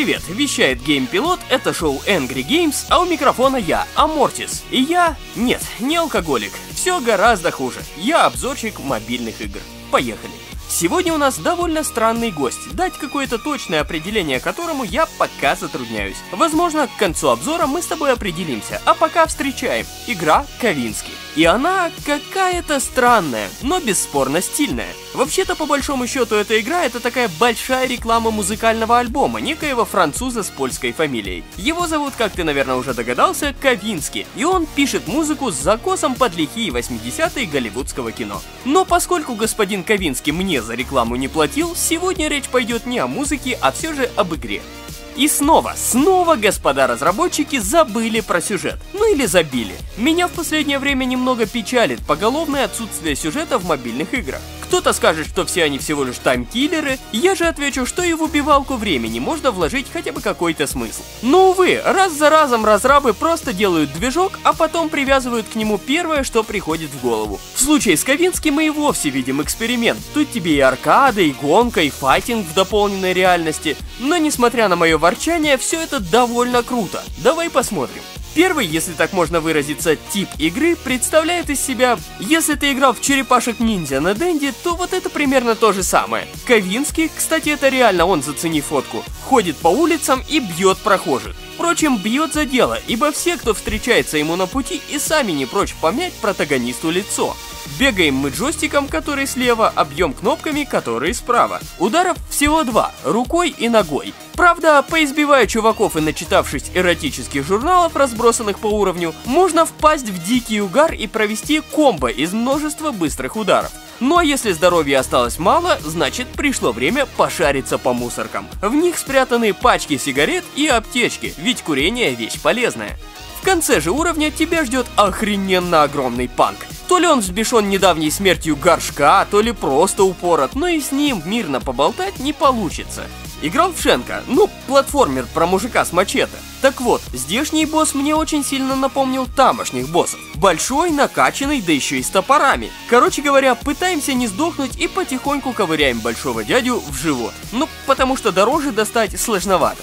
привет! Вещает Геймпилот, это шоу Angry Games, а у микрофона я, Амортис. И я... Нет, не алкоголик. Все гораздо хуже. Я обзорщик мобильных игр. Поехали! Сегодня у нас довольно странный гость, дать какое-то точное определение которому я пока затрудняюсь. Возможно, к концу обзора мы с тобой определимся, а пока встречаем. Игра Ковинский. И она какая-то странная, но бесспорно стильная. Вообще-то, по большому счету, эта игра это такая большая реклама музыкального альбома некоего француза с польской фамилией. Его зовут, как ты, наверное, уже догадался, Ковинский, и он пишет музыку с закосом под лихие 80-е голливудского кино. Но поскольку господин Ковинский мне за рекламу не платил, сегодня речь пойдет не о музыке, а все же об игре. И снова, снова, господа разработчики, забыли про сюжет. Ну или забили. Меня в последнее время немного печалит поголовное отсутствие сюжета в мобильных играх. Кто-то скажет, что все они всего лишь таймкиллеры, я же отвечу, что и в убивалку времени можно вложить хотя бы какой-то смысл. Но, увы, раз за разом разрабы просто делают движок, а потом привязывают к нему первое, что приходит в голову. В случае с Ковинским мы и вовсе видим эксперимент. Тут тебе и аркада, и гонка, и файтинг в дополненной реальности. Но несмотря на мое ворчание, все это довольно круто. Давай посмотрим. Первый, если так можно выразиться, тип игры представляет из себя, если ты играл в черепашек-ниндзя на Дэнди, то вот это примерно то же самое. Ковинский, кстати, это реально он, зацени фотку, ходит по улицам и бьет прохожих. Впрочем, бьет за дело, ибо все, кто встречается ему на пути, и сами не прочь помять протагонисту лицо. Бегаем мы джойстиком, который слева, а бьем кнопками, которые справа. Ударов всего два, рукой и ногой. Правда, поизбивая чуваков и начитавшись эротических журналов, разбросанных по уровню, можно впасть в дикий угар и провести комбо из множества быстрых ударов. Ну а если здоровья осталось мало, значит пришло время пошариться по мусоркам. В них спрятаны пачки сигарет и аптечки, ведь курение вещь полезная. В конце же уровня тебя ждет охрененно огромный панк. То ли он взбешен недавней смертью горшка, то ли просто упорот, но и с ним мирно поболтать не получится. Играл в Шенка, ну, платформер про мужика с мачете. Так вот, здешний босс мне очень сильно напомнил тамошних боссов. Большой, накачанный, да еще и с топорами. Короче говоря, пытаемся не сдохнуть и потихоньку ковыряем большого дядю в живот. Ну, потому что дороже достать сложновато.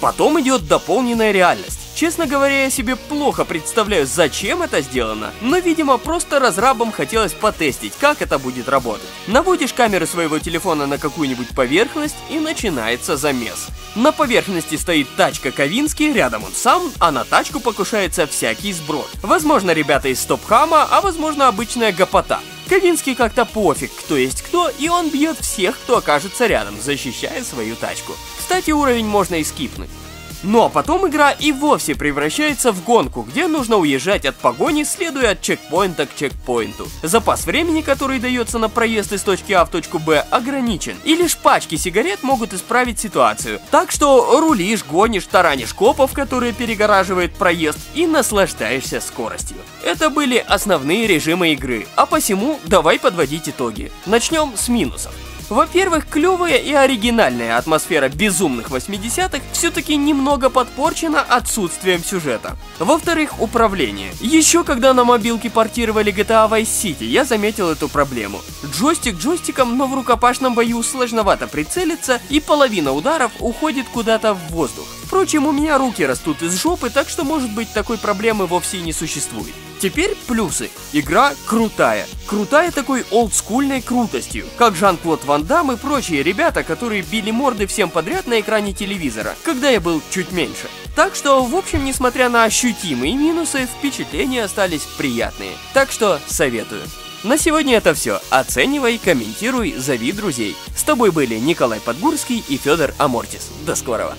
Потом идет дополненная реальность. Честно говоря, я себе плохо представляю, зачем это сделано, но, видимо, просто разрабам хотелось потестить, как это будет работать. Наводишь камеры своего телефона на какую-нибудь поверхность и начинается замес. На поверхности стоит тачка Ковинский, рядом он сам, а на тачку покушается всякий сброд. Возможно, ребята из Стопхама, а возможно, обычная гопота. Ковинский как-то пофиг, кто есть кто, и он бьет всех, кто окажется рядом, защищая свою тачку. Кстати, уровень можно и скипнуть. Ну а потом игра и вовсе превращается в гонку, где нужно уезжать от погони, следуя от чекпоинта к чекпоинту. Запас времени, который дается на проезд из точки А в точку Б, ограничен, и лишь пачки сигарет могут исправить ситуацию. Так что рулишь, гонишь, таранишь копов, которые перегораживают проезд, и наслаждаешься скоростью. Это были основные режимы игры, а посему давай подводить итоги. Начнем с минусов. Во-первых, клевая и оригинальная атмосфера безумных 80-х все-таки немного подпорчена отсутствием сюжета. Во-вторых, управление. Еще когда на мобилке портировали GTA Vice City, я заметил эту проблему. Джойстик джойстиком, но в рукопашном бою сложновато прицелиться, и половина ударов уходит куда-то в воздух. Впрочем, у меня руки растут из жопы, так что может быть такой проблемы вовсе и не существует. Теперь плюсы. Игра крутая. Крутая такой олдскульной крутостью, как Жан-Клод Ван Дам и прочие ребята, которые били морды всем подряд на экране телевизора, когда я был чуть меньше. Так что, в общем, несмотря на ощутимые минусы, впечатления остались приятные. Так что советую. На сегодня это все. Оценивай, комментируй, зови друзей. С тобой были Николай Подгурский и Федор Амортис. До скорого.